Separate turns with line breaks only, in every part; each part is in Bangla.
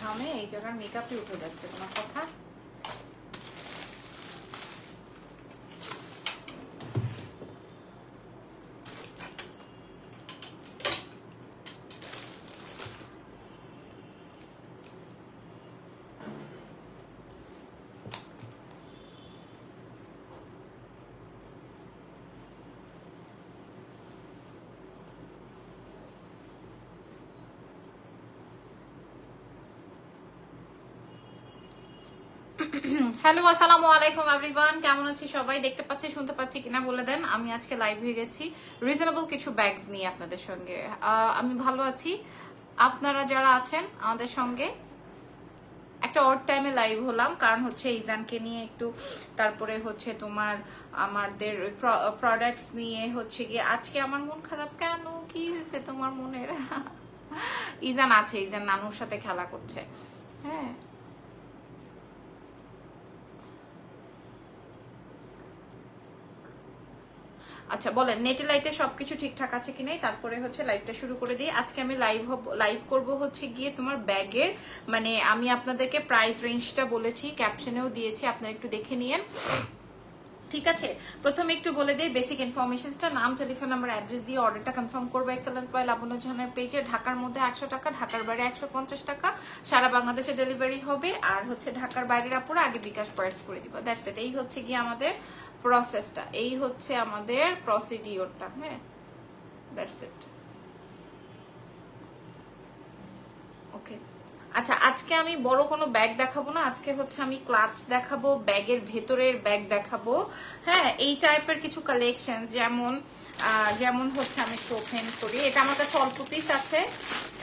ঘামে? এই জায়গার মেকআপই উঠে যাচ্ছে তোমার কথা? হ্যালো, আসসালামু আলাইকুম এভরিওয়ান কেমন আছি সবাই? দেখতে পাচ্ছি, শুনতে পাচ্ছি কিনা বলে দেন। আমি আজকে লাইভ হয়ে গেছি। রিজনেবল কিছু ব্যাগস নিয়ে আপনাদের সঙ্গে। আমি ভালো আছি। আপনারা যারা আছেন আমাদের সঙ্গে, একটা অড টাইমে লাইভ হলাম। কারণ হচ্ছে ইজানকে নিয়ে একটু, তারপরে হচ্ছে তোমার, আমাদের প্রোডাক্টস নিয়ে হচ্ছে গিয়ে, আজকে আমার মন খারাপ কেন? কি হয়েছে তোমার মনের? ইজান আছে, ইজান নানুর সাথে খেলা করছে। হ্যাঁ। আচ্ছা বলেন, নেটে লাইটে সবকিছু ঠিকঠাক আছে কি নাই? তারপরে হচ্ছে লাইভটা শুরু করে দিই। আজকে আমি লাইভ লাইভ করব হচ্ছে গিয়ে তোমার ব্যাগের মানে আমি আপনাদেরকে প্রাইস রেঞ্জটা বলেছি ক্যাপশনেও দিয়েছি, আপনারা একটু দেখে নিয়েন। ঠিক আছে? প্রথমে একটু বলে দিই বেসিক ইনফরমেশনসটা নাম টেলিফোন নাম্বার অ্যাড্রেস দিয়ে অর্ডারটা কনফার্ম করব এক্সেলেন্স বাই লাবণ্য জাহানের পেজে ঢাকার মধ্যে একশো টাকা, ঢাকার বাইরে একশো পঞ্চাশ টাকা। সারা বাংলাদেশে ডেলিভারি হবে। আর হচ্ছে ঢাকার বাইরের আপুরা আগে বিকাশ পার্স করে দিব। দ্যাটস ইট এই হচ্ছে গিয়ে আমাদের প্রসেসটা এই হচ্ছে আমাদের প্রসিডিওরটা হ্যাঁ? দ্যাটস ইট ওকে আচ্ছা আজকে আমি বড় কোনো ব্যাগ দেখাবো না, আজকে হচ্ছে আমি ক্লাচ দেখাবো, ব্যাগের ভেতরের ব্যাগ দেখাবো হ্যাঁ? এই টাইপের কিছু কালেকশন যেমন যেমন হচ্ছে আমি একটু ওপেন করি। এটা আমার কাছে অল্প পিস আছে,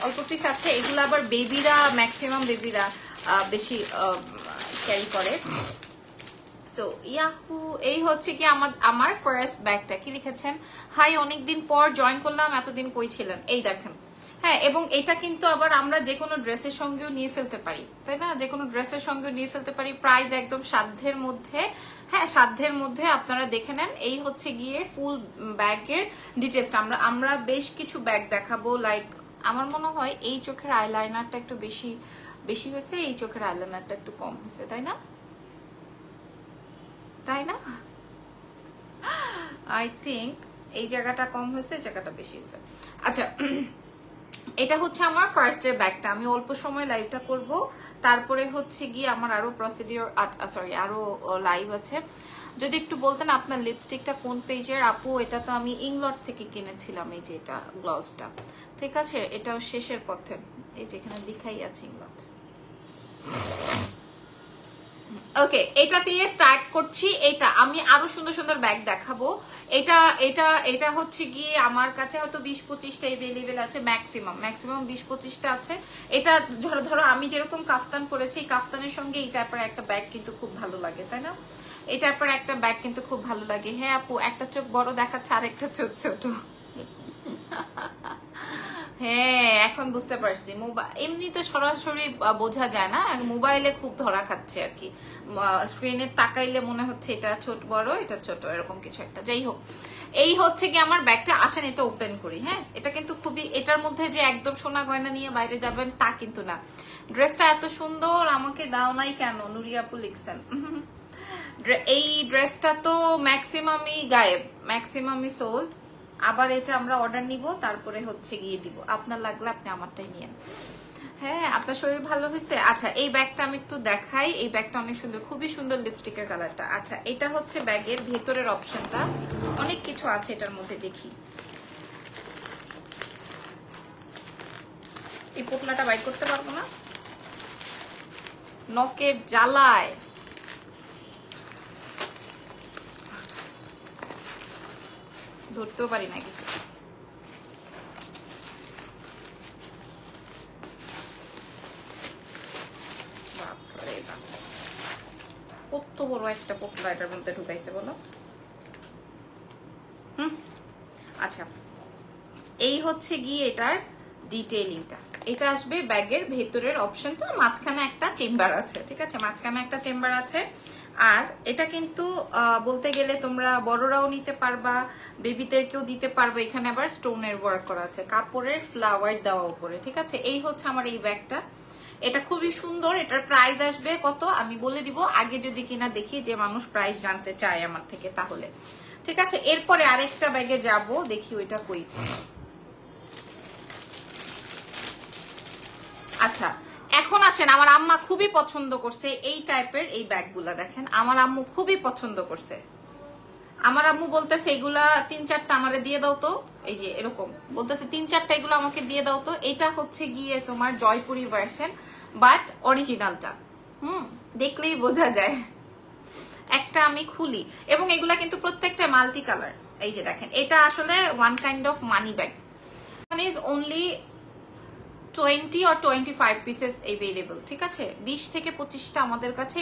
অল্প পিস আছে। এগুলো আবার বেবিরা ম্যাক্সিমাম বেবিরা বেশি ক্যারি করে। সো ইয়াহু এই হচ্ছে কি আমার আমার ফার্স্ট ব্যাগটা কি লিখেছেন? হাই অনেকদিন পর জয়েন করলাম, এতদিন কই ছিলেন? এই দেখেন। হ্যাঁ এবং এটা কিন্তু আবার আমরা যে কোনো ড্রেসের সঙ্গেও নিয়ে ফেলতে পারি, তাই না? যে কোনো ড্রেসের সঙ্গেও নিয়ে ফেলতে পারি। প্রাইস একদম সাধ্যের মধ্যে হ্যাঁ সাধ্যের মধ্যে আপনারা দেখে নেন। এই হচ্ছে গিয়ে ফুল ব্যাগের ডিটেলসটা আমরা আমরা বেশ কিছু ব্যাগ দেখাবো। লাইক আমার মনে হয় এই চোখের আইলাইনারটা একটু বেশি বেশি হয়েছে, এই চোখের আইলাইনারটা একটু কম হয়েছে, তাই না? তাই না? আই থিঙ্ক এই জায়গাটা কম হয়েছে জায়গাটা বেশি হয়েছে। আচ্ছা এটা হচ্ছে আমার ফার্স্ট এর ব্যাগটা আমি অল্প সময় লাইভটা করব। তারপরে হচ্ছে গিয়ে আমার আরও প্রসিডিওর সরি আরও লাইভ আছে। যদি একটু বলতেন আপনার লিপস্টিকটা কোন পেজের আপু, এটা তো আমি ইংলট থেকে কিনেছিলাম, এই যে এটা গ্লাউজটা ঠিক আছে? এটাও শেষের পথে। এই যে এখানে দেখাই আছে ইংলট ওকে এটা দিয়ে স্টার্ট করছি। এটা আমি আরও সুন্দর সুন্দর ব্যাগ দেখাবো। এটা এটা এটা হচ্ছে গিয়ে আমার কাছে হয়তো বিশ পঁচিশটা এভেলেবেল আছে ম্যাক্সিমাম ম্যাক্সিমাম বিশ পঁচিশটা আছে। এটা ধরো ধরো আমি যেরকম কাফতান পরেছি, এই কাফতানের সঙ্গে এই টাইপের একটা ব্যাগ কিন্তু খুব ভালো লাগে, তাই না? এই টাইপের একটা ব্যাগ কিন্তু খুব ভালো লাগে। হ্যাঁ আপু, একটা চোখ বড় দেখাচ্ছে আর একটা চোখ ছোট। হ্যাঁ এখন বুঝতে পারছি। মোবাইল এমনিতে সরাসরি বোঝা যায় না। মোবাইলে খুব ধরা খাচ্ছে আর কি। স্ক্রিনে তাকাইলে মনে হচ্ছে এটা ছোট, বড়, এটা ছোট, এরকম কিছু একটা। যাই হোক, এই হচ্ছে কি আমার ব্যাগটা। আসেন, এটা ওপেন করি হ্যাঁ? এটা কিন্তু খুবই, এটার মধ্যে যে একদম সোনা গয়না নিয়ে বাইরে যাবেন, তা কিন্তু না। ড্রেসটা এত সুন্দর, আমাকে দাও নাই কেন? নুরিয়াপু লিখছেন। এই ড্রেসটা তো ম্যাক্সিমামই গায়েব ম্যাক্সিমামই সোল্ড আবার এটা আমরা অর্ডার নিব, তারপরে হচ্ছে গিয়ে দিব। আপনার লাগলে আপনি আমারটাই নিয়েন হ্যাঁ আপনার শরীর ভালো হয়েছে? আচ্ছা এই ব্যাগটা আমি একটু দেখাই। এই ব্যাগটা অনেক সুন্দর, খুবই সুন্দর লিপস্টিকের কালারটা আচ্ছা এটা হচ্ছে ব্যাগের ভেতরের অপশনটা অনেক কিছু আছে এটার মধ্যে, দেখি। এই পোটলাটা বাইর করতে পারব না? নকের জ্বালায়। ধরতেও পারি না কিছু। কত বড় একটা পোটলা এটার মধ্যে ঢুকাইছে বলো? হুম? আচ্ছা এই হচ্ছে গিয়ে এটার ডিটেইলিংটা এটা আসবে ব্যাগের ভেতরের অপশনটা মাঝখানে একটা চেম্বার আছে, ঠিক আছে? মাঝখানে একটা চেম্বার আছে। আর এটা কিন্তু বলতে গেলে তোমরা বড়রাও নিতে পারবা, বেবিদেরকেও দিতে পারবে। এখানে আবার স্টোনের ওয়ার্ক করা আছে, কাপড়ের ফ্লাওয়ার দেওয়া উপরে, ঠিক আছে? এই হচ্ছে আমার এই ব্যাগটা। এটা খুবই সুন্দর, এটার প্রাইস আসবে কত? আমি বলে দিব, আগে যদি কিনা দেখি যে মানুষ প্রাইস জানতে চায় আমার থেকে তাহলে। ঠিক আছে? এরপরে আরেকটা ব্যাগে যাব, দেখি ওইটা কই। আচ্ছা এখন আসেন, আমার আম্মা খুবই পছন্দ করছে এই টাইপের এই ব্যাগগুলা দেখেন। আমার আম্মু খুবই পছন্দ করছে। আমার আম্মু বলতেছে, এগুলা তিন চারটা আমারে দিয়ে দাও তো। এই যে এরকম। বলতেছে, তিন চারটা এগুলো আমাকে দিয়ে দাও তো। এটা হচ্ছে গিয়ে তোমার জয়পুরি ভার্সন বাট অরিজিনালটা হুম, দেখলেই বোঝা যায়। একটা আমি খুলি। এবং এগুলা কিন্তু প্রত্যেকটা মাল্টি কালার এই যে দেখেন, এটা আসলে one kind of money bag is only twenty or twenty five pieces available ঠিক আছে? বিশ থেকে পঁচিশটা আমাদের কাছে।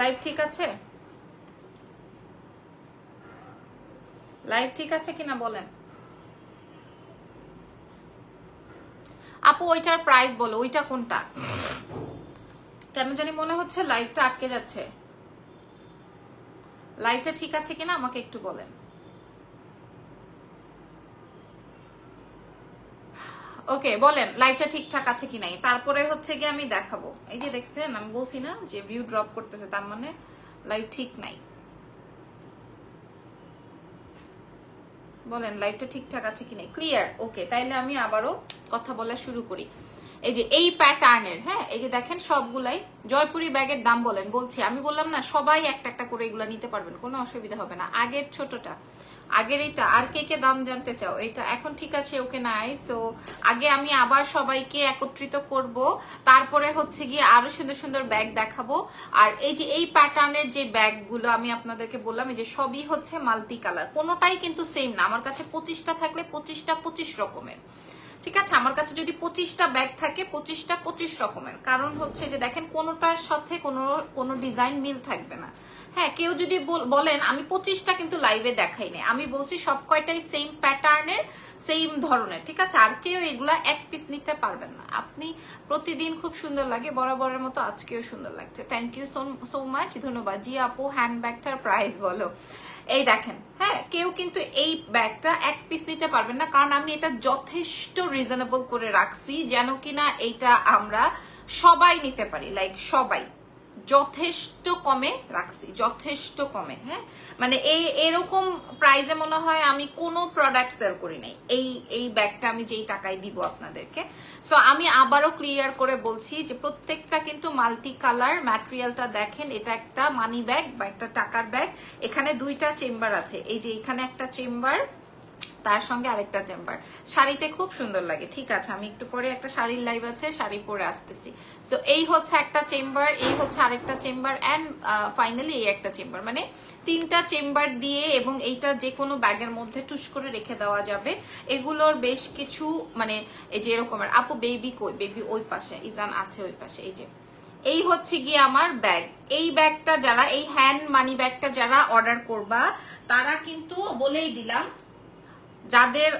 লাইভ ঠিক আছে? লাইভ ঠিক আছে কিনা বলেন? আপু, ওইটার প্রাইস বলো, ওইটা কোনটা? কেন জানি মনে হচ্ছে লাইভটা আটকে যাচ্ছে। লাইভটা ঠিক আছে কিনা আমাকে একটু বলেন। ওকে, বলেন লাইভটা ঠিকঠাক আছে কি নাই? তারপরে হচ্ছে গিয়ে আমি দেখাবো। এই যে দেখছেন, আমি বলছি না যে ভিউ ড্রপ করতেছে, তার মানে লাইভ ঠিক নাই। বলেন লাইভটা ঠিকঠাক আছে কি নাই? ক্লিয়ার ওকে তাইলে আমি আবারও কথা বলা শুরু করি। এই যে এই প্যাটার্নের হ্যাঁ এই যে দেখেন সবগুলাই জয়পুরি ব্যাগের দাম বলেন, বলছি। আমি বললাম না, সবাই একটা একটা করে এগুলা নিতে পারবেন, কোনো অসুবিধা হবে না। আগের ছোটটা, আগের এইটা, আর কে কে দাম জানতে চাও? এটা এখন ঠিক আছে, ওকে নাই সো আগে আমি আবার সবাইকে একত্রিত করব, তারপরে হচ্ছে গিয়ে আরও সুন্দর সুন্দর ব্যাগ দেখাবো। আর এই যে এই প্যাটার্নের যে ব্যাগগুলো আমি আপনাদেরকে বললাম, এই যে সবই হচ্ছে মাল্টি কালার কোনোটাই কিন্তু সেম না। আমার কাছে পঁচিশটা থাকলে পঁচিশটা পঁচিশ রকমের। ঠিক আছে, আমার কাছে যদি পঁচিশটা ব্যাগ থাকে, পঁচিশটা পঁচিশ রকমের। কারণ হচ্ছে যে দেখেন, কোনোটার সাথে কোনো কোনো ডিজাইন মিল থাকবে না। হ্যাঁ কেউ যদি বল- বলেন, আমি পঁচিশটা কিন্তু লাইভে দেখাই নাই। আমি বলছি সব কয়টাই সেম প্যাটার্নের সেম ধরনের, ঠিক আছে? আর কেউ এগুলা এক পিস নিতে পারবেন না। আপনি প্রতিদিন খুব সুন্দর লাগে, বরাবরের মতো আজকেও সুন্দর লাগছে। থ্যাংক ইউ সো মাচ ধন্যবাদ। জি আপু হ্যান্ড ব্যাগটার প্রাইস বলো। এই দেখেন হ্যাঁ কেউ কিন্তু এই ব্যাগটা এক পিস নিতে পারবেন না। কারণ আমি এটা যথেষ্ট রিজনেবল করে রাখছি, যেন কিনা এইটা আমরা সবাই নিতে পারি লাইক সবাই। যথেষ্ট কমে রাখছি, যথেষ্ট কমে হ্যাঁ? মানে এই, এরকম প্রাইজে মনে হয় আমি কোনো প্রোডাক্ট সেল করি নাই। এই এই ব্যাগটা আমি যেই টাকায় দিব আপনাদেরকে। সো আমি আবারও ক্লিয়ার করে বলছি যে প্রত্যেকটা কিন্তু মাল্টি কালার ম্যাটেরিয়ালটা দেখেন, এটা একটা মানি ব্যাগ বা একটা টাকার ব্যাগ এখানে দুইটা চেম্বার আছে। এই যে এখানে একটা চেম্বার তার সঙ্গে আরেকটা চেম্বার। শাড়িতে খুব সুন্দর লাগে, ঠিক আছে? আমি একটু পরে একটা শাড়ির লাইভ আছে, শাড়ি পরে আসতেছি। সো এই হচ্ছে একটা চেম্বার, এই হচ্ছে আরেকটা চেম্বার অ্যান্ড ফাইনালি এই একটা চেম্বার। মানে তিনটা চেম্বার দিয়ে এবং এইটা যে কোনো ব্যাগের মধ্যে টুস করে রেখে দেওয়া যাবে। এগুলোর বেশ কিছু মানে এই যে এরকমের আপু বেবি কই? বেবি ওই পাশে, ইজান আছে ওই পাশে, এই যে। এই হচ্ছে গিয়ে আমার ব্যাগ এই ব্যাগটা যারা, এই হ্যান্ড মানি ব্যাগটা যারা অর্ডার করবা, তারা কিন্তু বলেই দিলাম যাদের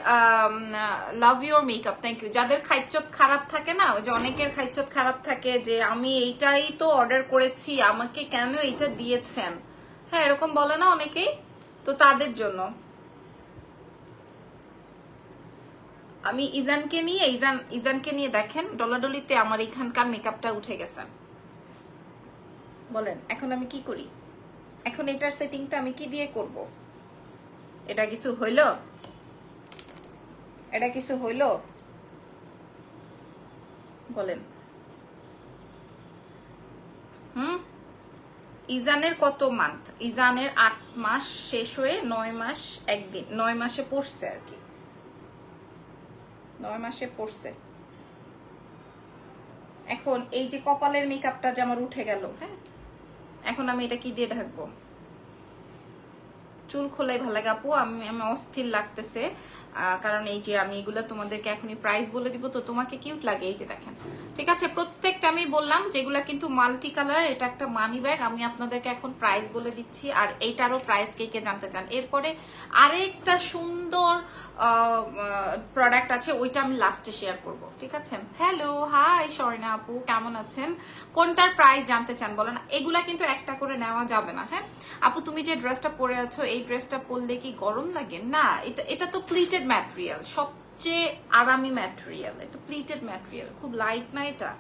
love your makeup thank you যাদের খাইচত খারাপ থাকে না যে অনেকের খাইচত খারাপ থাকে যে আমি এইটাই তো অর্ডার করেছি, আমাকে কেন এইটা দিয়েছেন? হ্যাঁ এরকম বলে না অনেকেই? তো তাদের জন্য। আমি ইজানকে নিয়ে, ইজান, ইজানকে নিয়ে দেখেন, ডলাডলিতে আমার এখানকার মেকআপটা উঠে গেছে। বলেন, এখন আমি কি করি? এখন এটার সেটিংটা আমি কি দিয়ে করব? এটা কিছু হইল? এটা কিছু হইল? বলেন। হুম? ইজানের কত মান্থ ইজানের আট মাস শেষ হয়ে নয় মাস একদিন, নয় মাসে পড়ছে আর কি। নয় মাসে পড়ছে। এখন এই যে কপালের মেকআপটা যে আমার উঠে গেল হ্যাঁ? এখন আমি এটা কি দিয়ে ঢাকবো? চুল খোলাই ভালো লাগে আপু, আমি আমি অস্থির লাগতেছে। কারণ এই যে আমি এগুলো তোমাদেরকে এখনই প্রাইস বলে দিব, তো তোমাকে কিউট লাগে, এই যে দেখেন। ঠিক আছে, প্রত্যেকটা আমি বললাম যেগুলা কিন্তু মাল্টি কালার এটা একটা মানি ব্যাগ আমি আপনাদেরকে এখন প্রাইস বলে দিচ্ছি, আর এইটারও প্রাইস কে কে জানতে চান। এরপরে আরেকটা সুন্দর প্রোডাক্ট আছে, ওইটা আমি লাস্টে শেয়ার করব, ঠিক আছে? হ্যালো হাই স্বর্ণা আপু, কেমন আছেন? কোনটার প্রাইস জানতে চান বলেন? এগুলা কিন্তু একটা করে নেওয়া যাবে না হ্যাঁ? আপু, তুমি যে ড্রেসটা পরে আছো, এই ড্রেসটা পরলে কি গরম লাগে? না, এটা এটা তো প্লিটেড ম্যাটেরিয়াল সবচেয়ে আরামি ম্যাটেরিয়াল এটা প্লিটেড ম্যাটেরিয়াল খুব লাইট না এটা?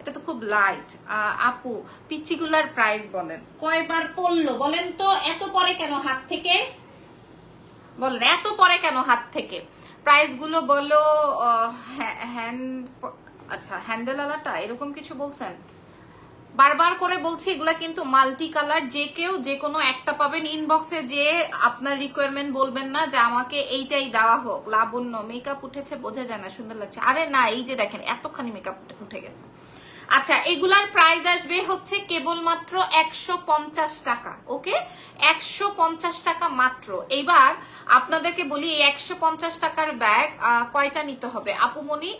এটা তো খুব লাইট আপু, পিচিগুলার প্রাইস বলেন। কয়বার পড়ল? বলেন তো, এত পরে কেন হাত থেকে? বলেন, এত পরে কেন হাত থেকে? প্রাইসগুলো বলো হ্যান্ড আচ্ছা হ্যান্ডেল আলাটা, এরকম কিছু বলছেন? বারবার করে বলছি, এগুলা কিন্তু মাল্টি কালার যে কেউ যে কোনো একটা পাবেন। ইনবক্সে যে আপনার রিকোয়ারমেন্ট বলবেন না যে আমাকে এইটাই দেওয়া হোক, লাবণ্য মেকআপ উঠেছে, বোঝা যায় না, সুন্দর লাগছে। আরে না, এই যে দেখেন, এতখানি মেকআপ উঠে গেছে। আচ্ছা এগুলার প্রাইস আসবে হচ্ছে কেবলমাত্র একশো পঞ্চাশ টাকা ওকে একশো পঞ্চাশ টাকা মাত্র। এবার আপনাদেরকে বলি, এই একশো পঞ্চাশ টাকার ব্যাগ কয়টা নিতে হবে? আপুমনি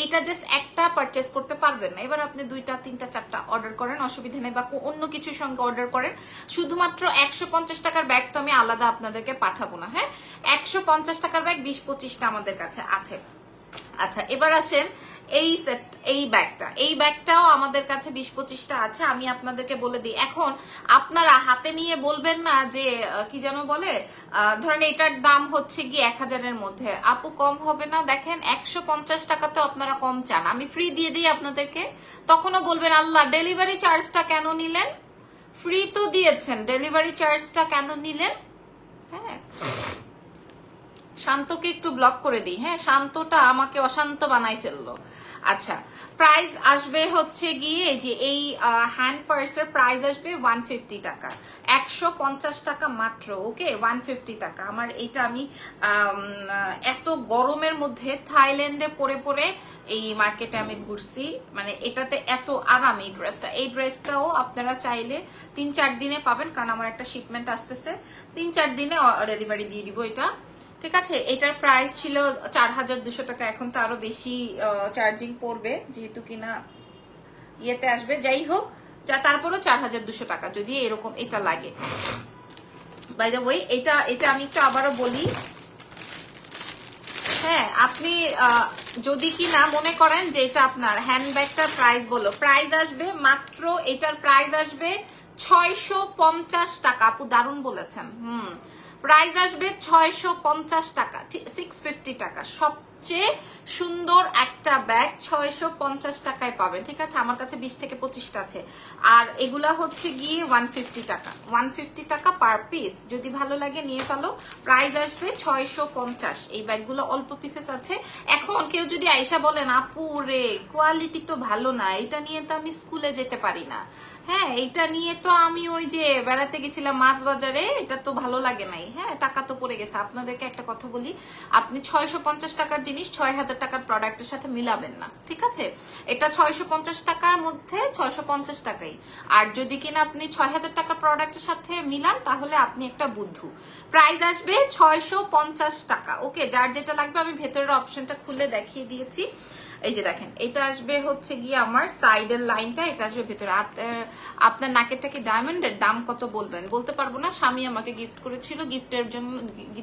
এইটা জাস্ট একটা পারচেস করতে পারবেন না। এবার আপনি দুইটা, তিনটা, চারটা অর্ডার করেন, অসুবিধা নেই বা অন্য কিছুর সঙ্গে অর্ডার করেন। শুধুমাত্র একশো পঞ্চাশ টাকার ব্যাগ তো আমি আলাদা আপনাদেরকে পাঠাবো না হ্যাঁ? একশো পঞ্চাশ টাকার ব্যাগ বিশ পঁচিশটা আমাদের কাছে আছে। আচ্ছা এবার আসেন এই সেট এই ব্যাগটা এই ব্যাগটাও আমাদের কাছে বিশ পঁচিশটা আছে, আমি আপনাদেরকে বলে দিই। এখন আপনারা হাতে নিয়ে বলবেন না যে কি যেন বলে ধরেন এটার দাম হচ্ছে গিয়ে এক হাজারের মধ্যে। আপু কম হবে না, দেখেন একশো পঞ্চাশ টাকাতে আপনারা কম চান। আমি ফ্রি দিয়ে দিই আপনাদেরকে। তখনও বলবেন, আল্লাহ ডেলিভারি চার্জটা কেন নিলেন? ফ্রি তো দিয়েছেন ডেলিভারি চার্জটা কেন নিলেন? হ্যাঁ। শান্তকে একটু ব্লক করে দিই। হ্যাঁ শান্তটা আমাকে অশান্ত বানাই ফেলল। আচ্ছা প্রাইস আসবে হচ্ছে গিয়ে যে এই হ্যান্ড পার্সের প্রাইস আসবে ওয়ান ফিফটি টাকা। একশো পঞ্চাশ টাকা মাত্র ওকে ওয়ান ফিফটি টাকা। আমার এটা আমি এত গরমের মধ্যে থাইল্যান্ডে পরে পরে এই মার্কেটে আমি ঘুরছি। মানে এটাতে এত আরাম এই ড্রেসটা এই ড্রেসটাও আপনারা চাইলে তিন চার দিনে পাবেন, কারণ আমার একটা শিপমেন্ট আসতেছে। তিন চার দিনে ডেলিভারি দিয়ে দিব এটা। ঠিক আছে, এটার প্রাইস ছিল চার হাজার দুশো টাকা, এখন তো আরও বেশি চার্জিং পড়বে, যেহেতু কিনা ইয়েতে আসবে। যাই হোক, যা তারপরও চার টাকা, যদি এরকম এটা লাগে। বাই দ্য ওয়ে এটা এটা আমি একটু আবারও বলি। হ্যাঁ আপনি যদি কি না মনে করেন যে এটা আপনার হ্যান্ডব্যাগটার প্রাইস বলো প্রাইস আসবে মাত্র, এটার প্রাইস আসবে ছয়শো পঞ্চাশ টাকা। আপু দারুণ বলেছেন, হুম। প্রাইস আসবে ছয়শো পঞ্চাশ টাকা সিক্স ফিফটি টাকা সবচেয়ে সুন্দর একটা ব্যাগ ছয়শো পঞ্চাশ টাকায় পাবেন। ঠিক আছে? আমার কাছে বিশ থেকে পঁচিশটা আছে। আর এগুলা হচ্ছে গিয়ে ওয়ান টাকা। ওয়ান টাকা পার পিস যদি ভালো লাগে নিয়ে ফেলো। প্রাইস আসবে ছয়শো পঞ্চাশ। এই ব্যাগগুলো অল্প পিসেস আছে। এখন কেউ যদি আইসা বলেন আপু রে কোয়ালিটি তো ভালো না। এটা নিয়ে তো আমি স্কুলে যেতে পারি না। হ্যাঁ এটা নিয়ে তো আমি ওই যে বেড়াতে গেছিলাম মাছ বাজারে এটা তো ভালো লাগে নাই। হ্যাঁ টাকা তো পড়ে গেছে। আপনাদেরকে একটা কথা বলি। আপনি ছয়শো পঞ্চাশ টাকার জিনিস ছয় হাজার টাকার প্রোডাক্টের সাথে মিলাবেন না। ঠিক আছে? এটা ছয়শো পঞ্চাশ টাকার মধ্যে ছয়শো পঞ্চাশ টাকাই। আর যদি কিনা আপনি ছয় হাজার টাকার প্রোডাক্টের সাথে মিলান, তাহলে আপনি একটা বুদ্ধু। প্রাইস আসবে ছয়শো পঞ্চাশ টাকা। ওকে? যার যেটা লাগবে, আমি ভেতরের অপশনটা খুলে দেখিয়ে দিয়েছি। এই যে দেখেন, এটা আসবে হচ্ছে গিয়ে আমার সাইডের লাইনটা এটা আসবে ভেতরে। আপনার নাকেরটা কি ডায়মন্ডের দাম কত বলবেন? বলতে পারব না, স্বামী আমাকে গিফট করেছিল গিফটের জন্য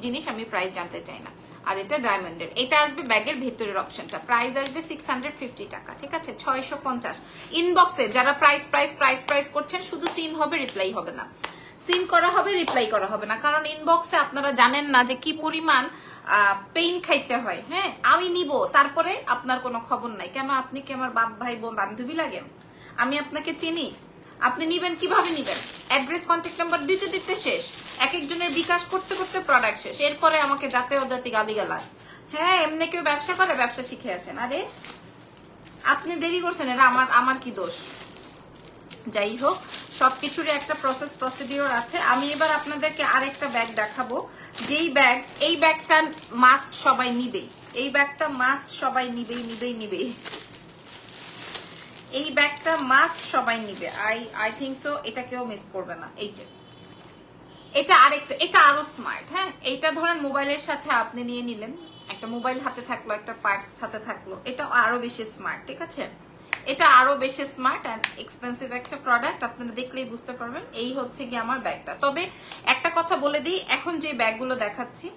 জিনিস আমি প্রাইস জানতে চাই না। আর এটা ডায়মন্ডের এটা আসবে ব্যাগের ভেতরের অপশনটা প্রাইস আসবে সিক্স হান্ড্রেড ফিফটি টাকা, ঠিক আছে? ছয়শো পঞ্চাশ। ইনবক্সে যারা প্রাইস প্রাইস প্রাইস প্রাইস করছেন, শুধু সিন হবে রিপ্লাই হবে না। সিন করা হবে রিপ্লাই করা হবে না। কারণ ইনবক্সে আপনারা জানেন না যে কি পরিমাণ পেইন খাইতে হয় হ্যাঁ? আমি নিব, তারপরে আপনার কোনো খবর নাই। কেন আপনি কি আমার বাপ, ভাই, বোন, বান্ধবী লাগেন আমি আপনাকে চিনি। আপনি নিবেন, কীভাবে নিবেন? অ্যাড্রেস কন্ট্যাক্ট নাম্বার দিতে দিতে শেষ। এক একজনের বিকাশ করতে করতে প্রোডাক্ট শেষ। এরপরে আমাকে যাতে অজাতি গালিগালাস হ্যাঁ এমনি কেউ ব্যবসা করে, ব্যবসা শিখে আসেন। আরে, আপনি দেরি করছেন, এটা আমার আমার কি দোষ? যাই হোক সবকিছুরই একটা প্রসেস প্রসিডিওর আছে। আমি এবার আপনাদেরকে আরেকটা ব্যাগ দেখাবো। যেই ব্যাগ এই ব্যাগটা মাস্ট সবাই নিবেই। এই ব্যাগটা মাস্ট সবাই নিবেই নিবেই নিবেই। এই ব্যাগটা মাস্ট সবাই নিবে। আই আই থিঙ্ক সো এটা কেউ মিস করবে না। এই যে। এটা আরেকটা, এটা আরও স্মার্ট হ্যাঁ? এইটা ধরেন মোবাইলের সাথে আপনি নিয়ে নিলেন। একটা মোবাইল হাতে থাকল, একটা পার্স হাতে থাকল। এটা আরও বেশি স্মার্ট ঠিক আছে? এটা আরও বেশি স্মার্ট অ্যান্ড এক্সপেন্সিভ একটা প্রোডাক্ট আপনারা দেখলেই বুঝতে পারবেন। এই হচ্ছে কি আমার ব্যাগটা। তবে একটা কথা বলে দিই, এখন যে ব্যাগগুলো দেখাচ্ছি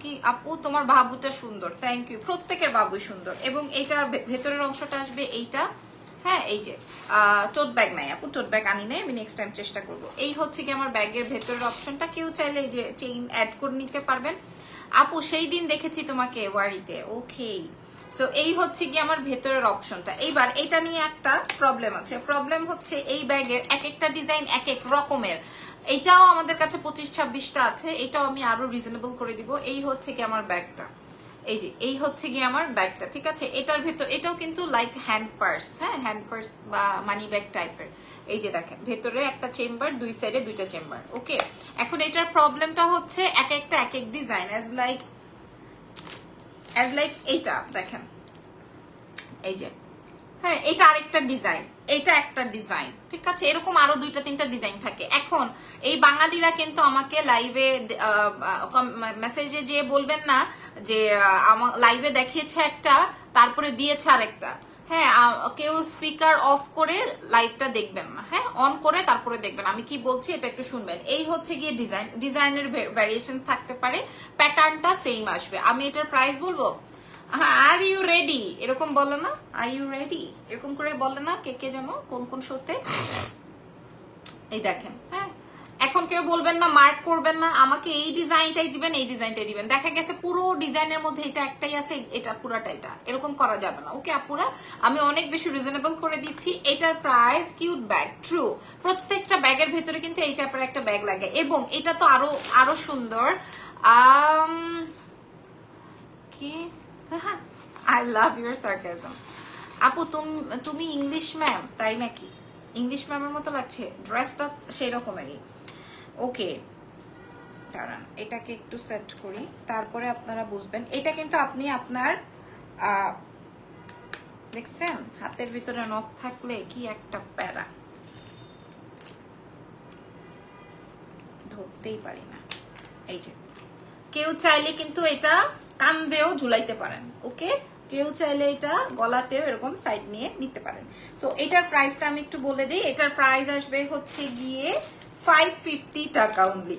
কি আপু, তোমার বাবুটা সুন্দর থ্যাংক ইউ প্রত্যেকের বাবুই সুন্দর। এবং এইটার ভেতরের অংশটা আসবে এইটা। হ্যাঁ এই যে টোট ব্যাগ নাই আপু টোট ব্যাগ আনি নাই, আমি নেক্সট টাইম চেষ্টা করব। এই হচ্ছে কি আমার ব্যাগের ভেতরের অপশনটা কেউ চাইলে এই যে চেইন অ্যাড করে নিতে পারবেন। আপু, সেই দিন দেখেছি তোমাকে ওয়ারিতে। ওকে তো এই হচ্ছে কি আমার ভেতরের অপশনটা এইবার এটা নিয়ে একটা প্রবলেম আছে। প্রবলেম হচ্ছে এই ব্যাগের এক একটা ডিজাইন এক এক রকমের। এইটাও আমাদের কাছে পঁচিশ ছাব্বিশটা আছে। এটাও আমি আরও রিজনেবল করে দিব। এই হচ্ছে কি আমার ব্যাগটা। এই যে, এই হচ্ছে গিয়ে আমার ব্যাগটা, ঠিক আছে? এটার ভেতর এটাও কিন্তু লাইক হ্যান্ড পার্স হ্যাঁ? হ্যান্ড পার্স বা মানি ব্যাগ টাইপের এই যে দেখেন, ভেতরে একটা চেম্বার দুই সাইডে দুইটা চেম্বার ওকে এখন এটার প্রবলেমটা হচ্ছে এক একটা এক এক design as like as like এইটা দেখেন। এই যে। হ্যাঁ এটা আরেকটা ডিজাইন এটা একটা ডিজাইন ঠিক আছে? এরকম আরও দুইটা তিনটা ডিজাইন থাকে। এখন এই বাঙালিরা কিন্তু আমাকে লাইভে মেসেজে যে বলবেন না যে লাইভে দেখিয়েছে একটা তারপরে দিয়েছে আরেকটা। হ্যাঁ কেউ স্পিকার অফ করে লাইভটা দেখবেন না। হ্যাঁ অন করে তারপরে দেখবেন। আমি কি বলছি এটা একটু শুনবেন। এই হচ্ছে গিয়ে ডিজাইন ডিজাইনের ভ্যারিয়েশন থাকতে পারে। প্যাটার্নটা সেম আসবে। আমি এটার প্রাইস বলব? আর ইউ রেডি এরকম বলে না? আর ইউ রেডি এরকম করে বলে না কে কে যেন, কোন কোন শোতে। এই দেখেন। হ্যাঁ এখন কেউ বলবেন না মার্ক করবেন না, আমাকে এই ডিজাইনটাই দিবেন, এই ডিজাইনটাই দিবেন। দেখা গেছে পুরো ডিজাইনের মধ্যে এটা একটাই আছে, এটা পুরাটা এটা। এরকম করা যাবে না। ওকে আপুরা, আমি অনেক বেশি রিজনেবল করে দিচ্ছি। এটার প্রাইস কিউট ব্যাগ ট্রু প্রত্যেকটা ব্যাগের ভেতরে কিন্তু এই টাইপের একটা ব্যাগ লাগে। এবং এটা তো আরও আরও সুন্দর। কি? আই লাভ ইউর সার্কাজম আপু, তুম- তুমি ইংলিশ ম্যাম তাই নাকি? ইংলিশ ম্যামের মতো লাগছে? ড্রেসটা সেই রকমেরই ওকে। দাঁড়ান, এটাকে একটু সেট করি। তারপরে আপনারা বুঝবেন। এটা কিন্তু আপনি আপনার দেখছেন? হাতের ভিতরে নখ থাকলে কি একটা প্যারা। ধরতেই পারি না। এই যে, কেউ চাইলে কিন্তু এটা কান্দেও ঝুলাইতে পারেন, ওকে? কেউ চাইলে এটা গলাতেও এরকম সাইড নিয়ে নিতে পারেন। সো এটার প্রাইসটা আমি একটু বলে দিই। এটার প্রাইস আসবে হচ্ছে গিয়ে ফাইভ ফিফটি টাকা অনলি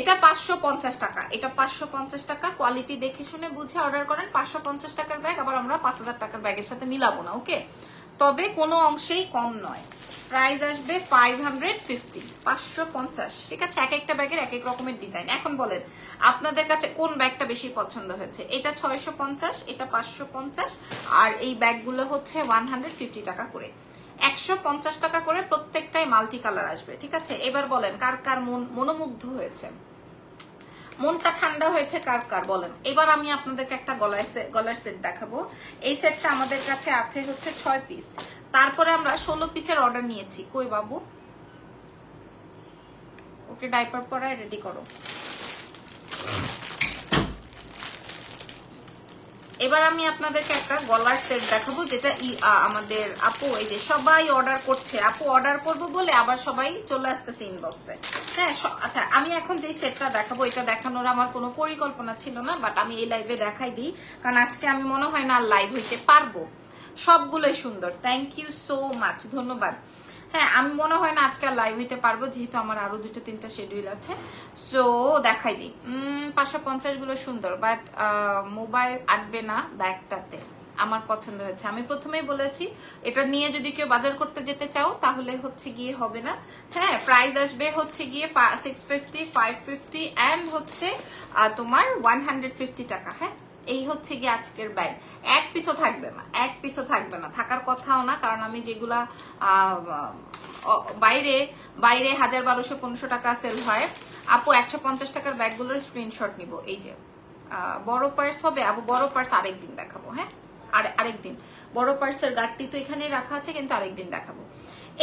এটা পাঁচশো পঞ্চাশ টাকা। এটা পাঁচশো পঞ্চাশ টাকা। কোয়ালিটি দেখে শুনে বুঝে অর্ডার করেন। পাঁচশো পঞ্চাশ টাকার ব্যাগ আবার আমরা পাঁচ হাজার টাকার ব্যাগের সাথে মিলাবো না ওকে তবে কোনো অংশেই কম নয়। প্রাইস আসবে ফাইভ হান্ড্রেড ফিফটি পাঁচশো পঞ্চাশ। ঠিক আছে? এক একটা ব্যাগের এক এক রকমের ডিজাইন এখন বলেন, আপনাদের কাছে কোন ব্যাগটা বেশি পছন্দ হয়েছে? এটা ছয়শো পঞ্চাশ, এটা পাঁচশো পঞ্চাশ, আর এই ব্যাগগুলো হচ্ছে ওয়ান হান্ড্রেড ফিফটি টাকা করে। একশো পঞ্চাশ টাকা করে প্রত্যেকটাই মাল্টি কালার আসবে, ঠিক আছে? এবার বলেন, কার কার মন মনোমুগ্ধ হয়েছে? মনটা ঠান্ডা হয়েছে, কার কার? বলেন, এবার আমি আপনাদেরকে একটা গলার গলার সেট দেখাবো। এই সেটটা আমাদের কাছে আছে হচ্ছে ছয় পিস তারপরে আমরা ষোলো পিসের অর্ডার নিয়েছি। কই বাবু? ওকে ডাইপার পরায় রেডি করো। এবার আমি আপনাদেরকে একটা গলার সেট দেখাবো, যেটা আমাদের আপু, এই যে সবাই অর্ডার করছে। আপু অর্ডার করব বলে আবার সবাই চলে আসতেছে ইনবক্সে হ্যাঁ আচ্ছা আমি এখন যে সেটটা দেখাবো, এটা দেখানোর আমার কোনো পরিকল্পনা ছিল না বাট আমি এই লাইভে দেখাই দিই। কারণ আজকে আমি মনে হয় না লাইভ হইতে পারব। সবগুলোই সুন্দর। থ্যাংক ইউ সো মাচ ধন্যবাদ। হ্যাঁ আমি মনে হয় না আজকে লাইভ হইতে পারব, যেহেতু আমার আরও দুটো তিনটা শেডিউল আছে। সো দেখাই দিই। পাঁচশো পঞ্চাশগুলো সুন্দর বাট মোবাইল আটবে না ব্যাগটাতে। আমার পছন্দ হয়েছে। আমি প্রথমেই বলেছি, এটা নিয়ে যদি কেউ বাজার করতে যেতে চাও, তাহলে হচ্ছে গিয়ে হবে না। হ্যাঁ প্রাইস আসবে হচ্ছে গিয়ে six fifty five fifty and হচ্ছে তোমার ওয়ান হান্ড্রেড ফিফটি টাকা। হ্যাঁ এই হচ্ছে গিয়ে আজকের ব্যাগ এক পিসও থাকবে না, এক পিসও থাকবে না। থাকার কথাও না, কারণ আমি যেগুলা বাইরে বাইরে হাজার বারোশো পনেরোশো টাকা সেল হয়। আপু, একশো পঞ্চাশ টাকার ব্যাগগুলোর স্ক্রিনশট নিব। এই যে বড় পার্স হবে আপু বড় পার্স আরেকদিন দেখাবো হ্যাঁ? আর আরেকদিন। বড় পার্সের গাঠটি তো এখানেই রাখা আছে, কিন্তু আরেকদিন দেখাবো।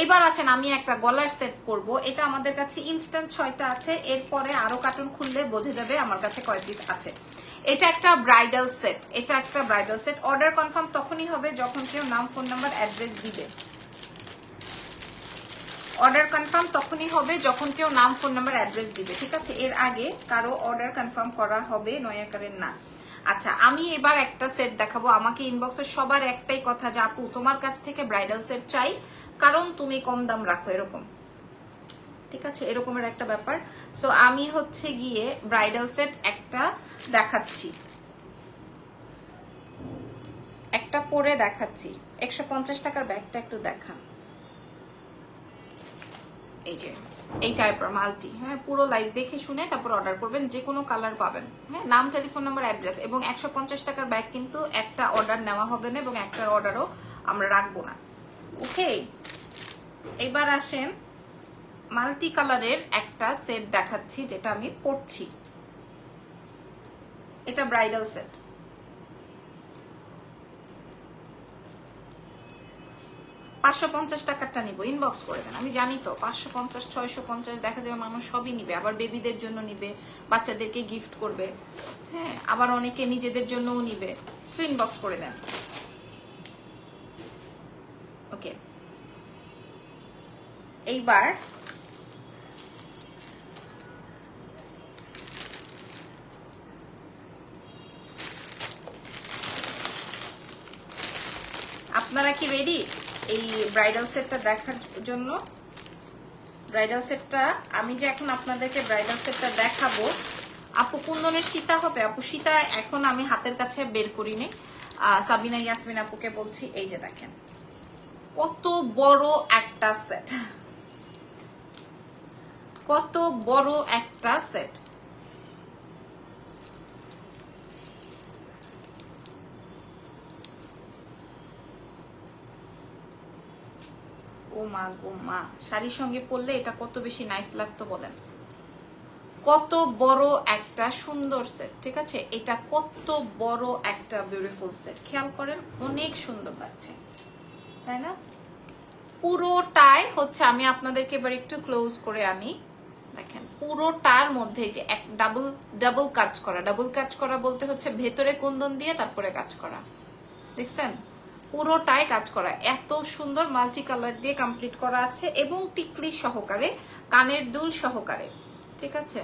এবার আসেন, আমি একটা গলার সেট করব এটা আমাদের কাছে ইনস্ট্যান্ট ছয়টা আছে। এরপরে আরও কার্টুন খুললে বোঝা যাবে আমার কাছে কয় পিস আছে। এটা একটা ব্রাইডাল সেট এটা একটা ব্রাইডাল সেট অর্ডার কনফার্ম তখনই হবে যখন কেউ নাম ফোন নাম্বার অ্যাড্রেস দিবে। অর্ডার কনফার্ম তখনই হবে যখন কেউ নাম ফোন নাম্বার অ্যাড্রেস দিবে, ঠিক আছে? এর আগে কারও অর্ডার কনফার্ম করা হবে নয়াকারের না। আচ্ছা আমি এবার একটা সেট দেখাবো। আমাকে ইনবক্সে সবার একটাই কথা যে, আপু, তোমার কাছ থেকে ব্রাইডাল সেট চাই। কারণ তুমি কম দাম রাখো, এরকম। ঠিক আছে? এরকমের একটা ব্যাপার। সো আমি হচ্ছে গিয়ে ব্রাইডাল সেট একটা দেখাচ্ছি। একটা পরে দেখাচ্ছি। একশো পঞ্চাশ টাকার ব্যাগটা একটু দেখান। এই যে, এই টাইপের মালটি হ্যাঁ পুরো লাইভ দেখে শুনে তারপর অর্ডার করবেন, যে কোনো কালার পাবেন। হ্যাঁ নাম টেলিফোন নাম্বার অ্যাড্রেস এবং একশো পঞ্চাশ টাকার ব্যাগ কিন্তু একটা অর্ডার নেওয়া হবে না এবং একটার অর্ডারও আমরা রাখব না। ওকে এবার আসেন মাল্টি কালারের একটা সেট দেখাচ্ছি, যেটা আমি পরছি এটা ব্রাইডাল সেট। পাঁচশো পঞ্চাশ টাকারটা নিবো ইনবক্স করে দেন। আমি জানি তো, পাঁচশো পঞ্চাশ, ছয়শো পঞ্চাশ দেখা যাবে মানুষ সবই নিবে, আবার বেবিদের জন্য নিবে, বাচ্চাদেরকে গিফট করবে। হ্যাঁ আবার অনেকে নিজেদের জন্যও নিবে। তো ইনবক্স করে দেন। ওকে এইবার আপনারা কি রেডি এই ব্রাইডাল সেটটা দেখার জন্য? ব্রাইডাল সেটটা আমি যে এখন আপনাদেরকে ব্রাইডাল সেটটা দেখাবো, আপু কুন্দনের সীতা হবে? আপু সীতা এখন আমি হাতের কাছে বের করিনি। সাবিনা ইয়াসমিন আপুকে বলছি, এই যে দেখেন। কত বড় একটা সেট কত বড় একটা সেট মা, গো মা। শাড়ির সঙ্গে পরলে এটা কত বেশি নাইস লাগতো বলেন। কত বড় একটা সুন্দর সেট ঠিক আছে? এটা কত বড় একটা বিউটিফুল সেট খেয়াল করেন, অনেক সুন্দর লাগছে। তাই না? পুরোটাই হচ্ছে, আমি আপনাদেরকে এবার একটু ক্লোজ করে আনি। দেখেন, পুরোটার মধ্যে যে এক ডাবল ডাবল কাজ করা। ডাবল কাজ করা বলতে হচ্ছে ভেতরে কুন্দন দিয়ে তারপরে কাজ করা। দেখছেন? পুরোটাই কাজ করা। এত সুন্দর মাল্টি কালার দিয়ে কমপ্লিট করা আছে এবং টিকলি সহকারে, কানের দুল সহকারে। ঠিক আছে?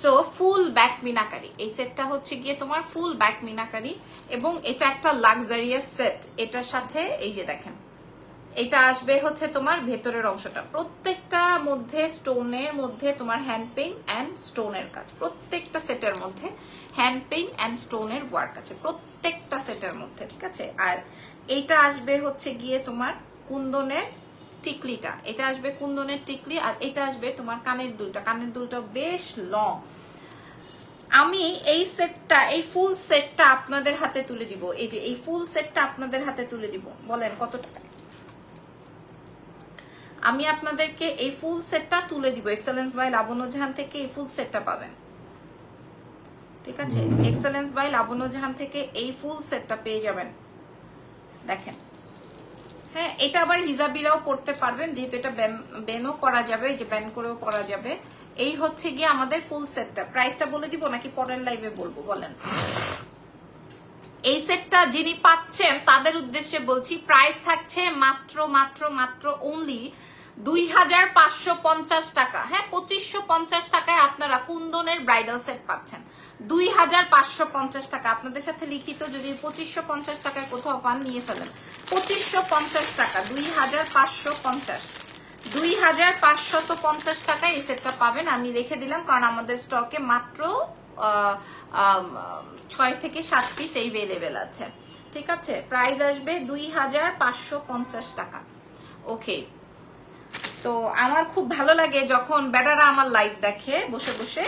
সো ফুল ব্যাক মিনাকারি। এই সেটটা হচ্ছে গিয়ে তোমার ফুল ব্যাক মিনাকারি এবং এটা একটা লাক্সারিয়াস সেট এটার সাথে, এই যে দেখেন এটা আসবে হচ্ছে তোমার ভেতরের অংশটা। প্রত্যেকটার মধ্যে স্টোনের মধ্যে তোমার হ্যান্ড পেইন্ট অ্যান্ড স্টোনের কাজ। প্রত্যেকটা সেটের মধ্যে হ্যান্ড পেইন্ট অ্যান্ড স্টোনের ওয়ার্ক আছে। প্রত্যেকটা সেটের মধ্যে, ঠিক আছে? আর এইটা আসবে হচ্ছে গিয়ে তোমার কুন্দনের টিকলিটা। এটা আসবে কুন্দনের টিকলি আর এটা আসবে তোমার কানের দুলটা। কানের দুলটা বেশ লং আমি এই সেটটা এই ফুল সেটটা আপনাদের হাতে তুলে দিব। এই যে, এই ফুল সেটটা আপনাদের হাতে তুলে দিব। বলেন কত টাকা আমি আপনাদেরকে এই ফুল সেটটা তুলে দিব। এক্সেলেন্স বাই লাবণ্য জাহান থেকে এই ফুল সেটটা পাবেন। ঠিক আছে? এক্সেলেন্স বাই লাবণ্য জাহান থেকে এই ফুল সেটটা পেয়ে যাবেন। দেখেন। হ্যাঁ এটা আবার হিজাবিরাও পড়তে পারবেন যেহেতু এটা ব্যানও করা যাবে এই যে ব্যান করেও করা যাবে। এই হচ্ছে গিয়ে আমাদের ফুল সেটটা প্রাইসটা বলে দিব নাকি পরের লাইভে বলব বলেন। এই সেটটা যিনি পাচ্ছেন তাদের উদ্দেশ্যে বলছি প্রাইস থাকছে মাত্র মাত্র মাত্র অনলি দুই হাজার পাঁচশো পঞ্চাশ টাকা। হ্যাঁ পঁচিশশো পঞ্চাশ টাকায় আপনারা কুন্দনের ব্রাইডাল সেট পাচ্ছেন। দুই হাজার পাঁচশো পঞ্চাশ টাকা। আপনাদের সাথে লিখিত যদি পঁচিশশো পঞ্চাশ টাকায় কোথাও পান, নিয়ে ফেলেন। পঁচিশশো পঞ্চাশ টাকা, দুই হাজার পাঁচশো পঞ্চাশ। দুই হাজার পঞ্চাশ টাকায় এই সেটটা পাবেন, আমি রেখে দিলাম, কারণ আমাদের স্টকে মাত্র ছয় থেকে সাত পিস এই আছে। ঠিক আছে? প্রাইস আসবে দুই হাজার পাঁচশো পঞ্চাশ টাকা। ওকে তো আমার খুব ভালো লাগে যখন বেটারা আমার লাইভ দেখে, বসে বসে।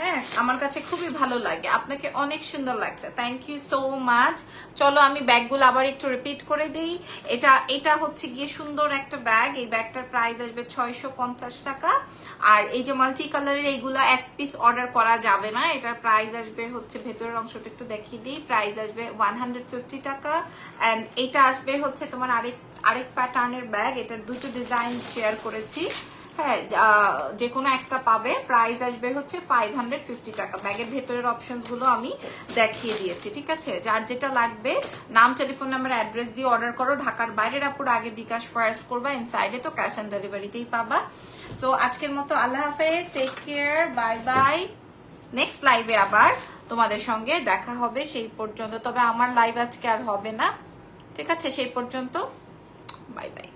হ্যাঁ আমার কাছে খুবই ভালো লাগে। আপনাকে অনেক সুন্দর লাগছে। থ্যাংক ইউ সো মাচ চলো, আমি ব্যাগগুলো আবার একটু রিপিট করে দিই। এটা এটা হচ্ছে গিয়ে সুন্দর একটা ব্যাগ। এই ব্যাগটার প্রাইস আসবে ছয়শো পঞ্চাশ টাকা। আর এই যে মাল্টি কালারের এইগুলো এক পিস অর্ডার করা যাবে না। এটার প্রাইস আসবে হচ্ছে, ভেতরের অংশটা একটু দেখিয়ে দিই। প্রাইস আসবে ওয়ান টাকা। অ্যান্ড এটা আসবে হচ্ছে তোমার আরেক আরেক প্যাটার্নের ব্যাগ এটার দুটো ডিজাইন শেয়ার করেছি। হ্যাঁ যে কোনো একটা পাবে। প্রাইস আসবে হচ্ছে ফাইভ হান্ড্রেড ফিফটি টাকা। ব্যাগের ভেতরের অপশনগুলো আমি দেখিয়ে দিয়েছি, ঠিক আছে? যার যেটা লাগবে, নাম টেলিফোন নাম্বার অ্যাড্রেস দিয়ে অর্ডার করো। ঢাকার বাইরের আপুর আগে বিকাশ ফার্স্ট করবা ইনসাইডে তো ক্যাশ অন ডেলিভারিতেই পাবা। সো আজকের মতো আল্লাহ হাফেজ take care bye bye next লাইভে আবার তোমাদের সঙ্গে দেখা হবে সেই পর্যন্ত। তবে আমার লাইভ আজকে আর হবে না, ঠিক আছে? সেই পর্যন্ত বাই বাই